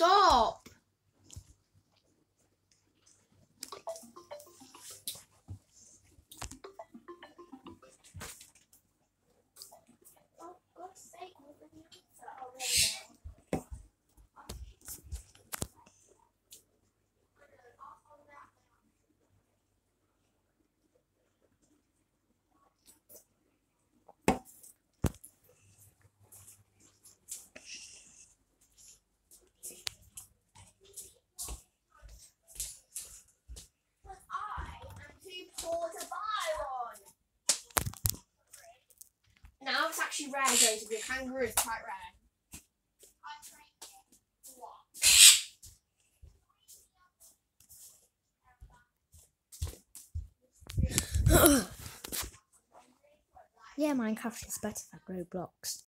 Stop! It's actually rare, Joseph. Your kangaroo is quite rare. Yeah, Minecraft is better than Roblox.